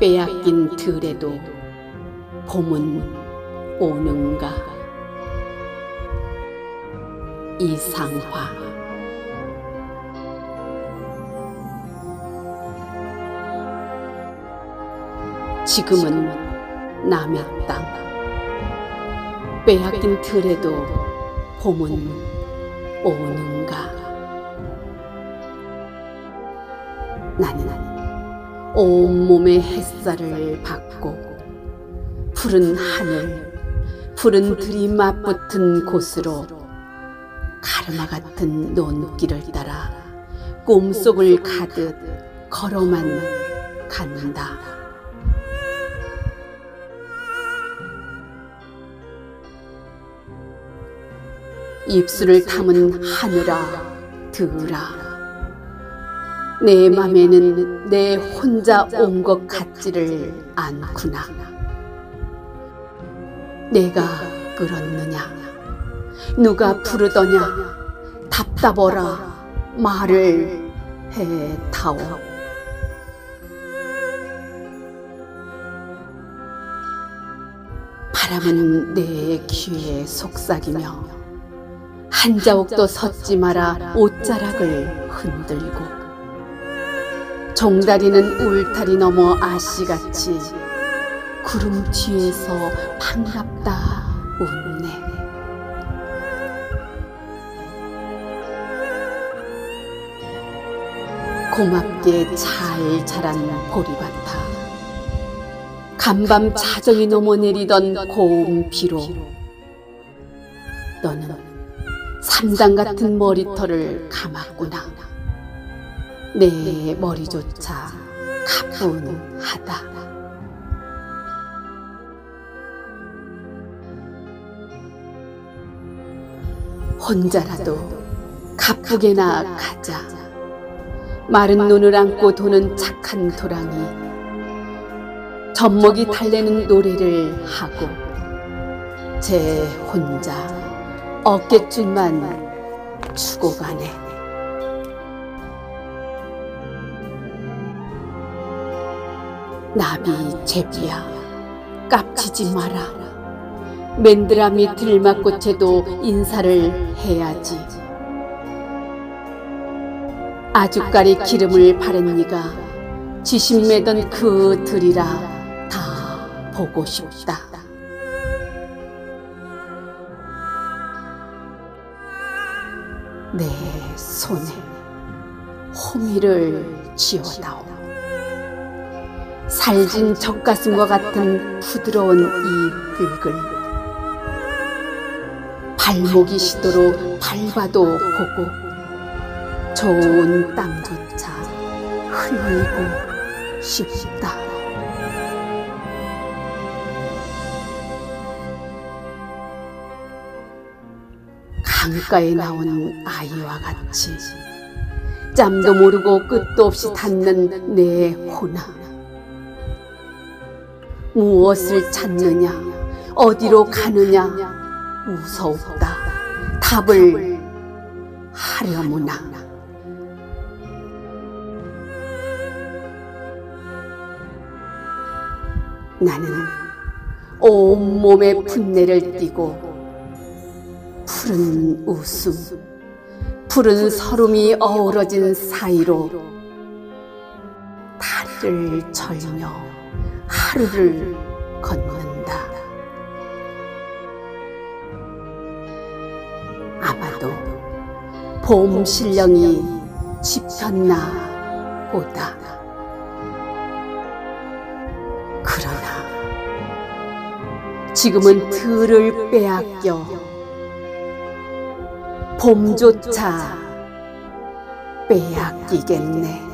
빼앗긴 들에도 봄은 오는가? 이상화. 지금은 남의 땅. 빼앗긴 들에도 봄은 오는가? 나는 온몸의 햇살을 받고 푸른 하늘, 푸른 들이 맞붙은 곳으로 가르마 같은 논길을 따라 꿈속을 가듯 걸어만 간다. 입술을 담은 하늘아, 들아. 내 맘에는 내 혼자 온 것 같지를 않구나. 내가 끌었느냐? 누가 부르더냐? 답답어라 말을 해다오. 바람은 내 귀에 속삭이며 한 자옥도 섰지 마라 옷자락을 흔들고 종다리는 울타리 넘어 아씨같이 구름 뒤에서 반갑다 웃네. 고맙게 잘 자란 보리밭아 간밤 자정이 넘어 내리던 고운 비로 너는 삼당 같은 머리털을 감았구나. 내 머리조차 가뿐하다. 혼자라도 가쁘게나 가자. 마른 눈을 안고 도는 착한 도랑이 젖먹이 달래는 노래를 하고 제 혼자 어깨줄만 추고 가네. 나비 제비야 깝치지 마라. 맨드라미 들막꽃에도 인사를 해야지. 아주까리 기름을 바른 니가 지심 매던 그 들이라 다 보고 싶다. 내 손에 호미를 쥐어다오 살진 젖가슴과 같은 부드러운 이 흙을 발목이 시도록 밟아도 보고 좋은 땀조차 흘리고 싶다. 강가에 나오는 아이와 같이 짬도 모르고 끝도 없이 닿는 내 호나. 무엇을 찾느냐, 어디로 가느냐, 무서웠다. 답을 하려무나. 나는 온몸에 분내를 띠고 푸른 웃음, 푸른 서름이 어우러진 사이로 다리를 절며 하루를 걷는다. 아마도 봄 신령이 집혔나 보다. 그러나 지금은 들을 빼앗겨 봄조차 빼앗기겠네.